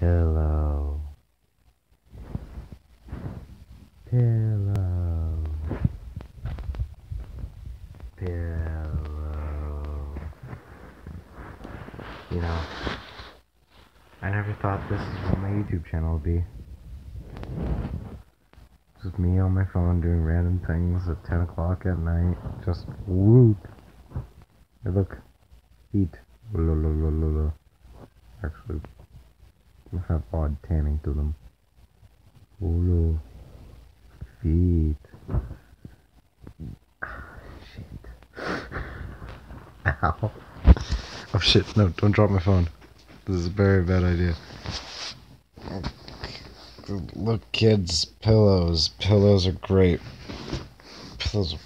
Pillow. Pillow. Pillow. You know, I never thought this is what my YouTube channel would be. Just me on my phone doing random things at 10 o'clock at night. Just whoop. Hey, look. La. Actually, I have odd tanning to them. Oh. Feet. Ah, shit. Ow. Oh shit, no, don't drop my phone. This is a very bad idea. Look, kids, pillows. Pillows are great. Pillows are